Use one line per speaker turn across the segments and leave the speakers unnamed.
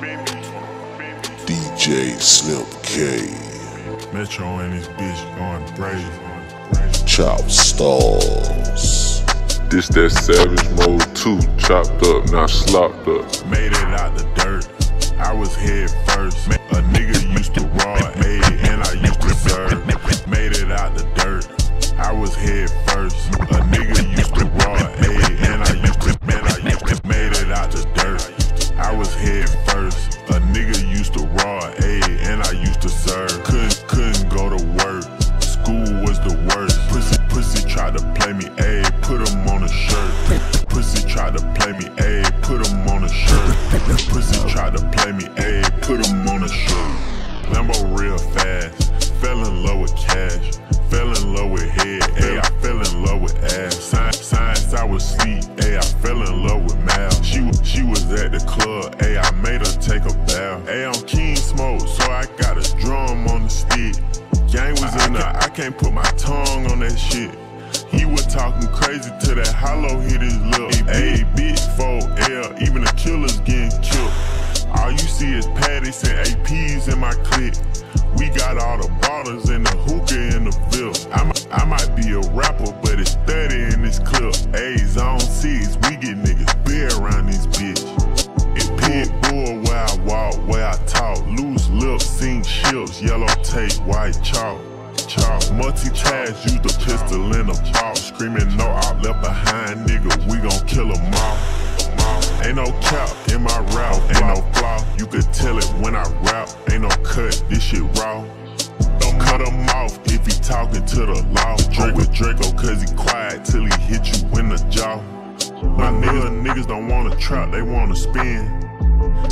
DJ Slim K.
Metro and his bitch going crazy.
Chop Stars.
This that savage mode too, chopped up, not slopped up.
Made it out the dirt. I was head first. A nigga used to raw A and I used to serve. Made it out the dirt. I was head first. A A nigga used to raw A and I used to serve. Couldn't couldn't go to work. School was the worst. Pussy pussy tried to play me A, put him on a shirt. Pussy tried to play me A, put him on a shirt. Pussy tried to play me A, put him on a shirt. Lambo real fast, A, I'm king smoke, so I got a drum on the stick. Gang was in there, I can't put my tongue on that shit. He was talking crazy till that hollow hit his lip. A big 4L, even the killers getting killed. All you see is Pateks and APs in my clique. We got all the bottles and the hookah in the bill. I I might be a rapper, but Lips, ships, yellow tape, white chalk. Chalk, multi-task, use the pistol in a box. Screaming no opp left behind, nigga, we gon' kill 'em all. Ain't no cap in my rap, ain't no flaw. You could tell it when I rap, ain't no cut, this shit raw. Don't cut him off if he talking to the law. Drake with Draco, cause he quiet till he hit you in the jaw. My nigga, niggas don't wanna trap, they wanna spin.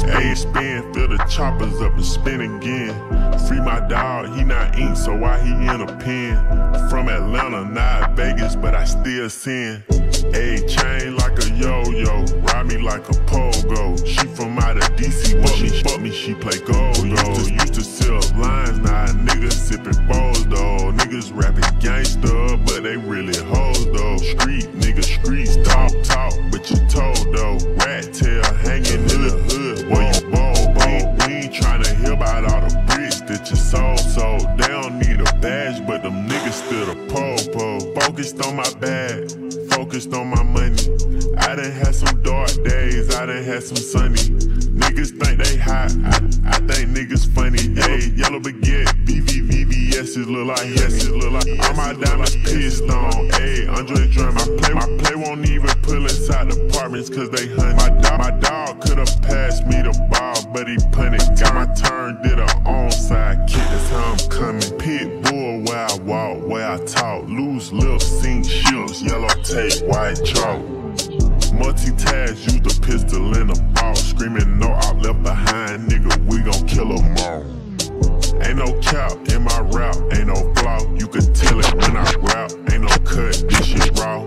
A spin, fill the choppers up and spin again. Free my dog, he not ink, so why he in a pen? From Atlanta, not Vegas, but I still sin. A chain like a yo-yo, ride me like a pogo. She from out of DC, but me, but me, she play go-yo. Used to sell lines, now a nigga sipping bowls though. Niggas rapping gangsta, but they really hoes though. Street focused on my money. I done had some dark days, I done had some sunny. Niggas think they hot, I, I think niggas funny. Hey, yellow baguette, VVVVS look like yes, it look like all my diamonds pissed on. Hey, Andre Drum, my play, my play won't even pull inside apartments cause they hunt. My dog, my dog could've passed me the ball, but he punted. Got my turn, did a onside kick, that's how I'm coming. Pit bull where I walk, where I talk. Lips, sink tape, white chalk. Multitask, use the pistol in a box. Screaming no opp left behind, nigga, we gon' kill kill 'em all. Ain't no cap in my rap, ain't no flaw. You could tell it when I rap, ain't no cut, this shit raw.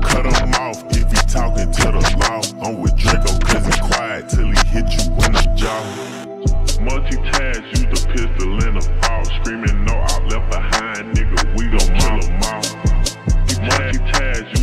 Cut 'em off if he talking to the law. I'm with Draco cause he quiet till he hit you in the jaw. Multitask, use the pistol in a box. Screaming no opp left behind, nigga, we gon' kill kill 'em all. Multitask, use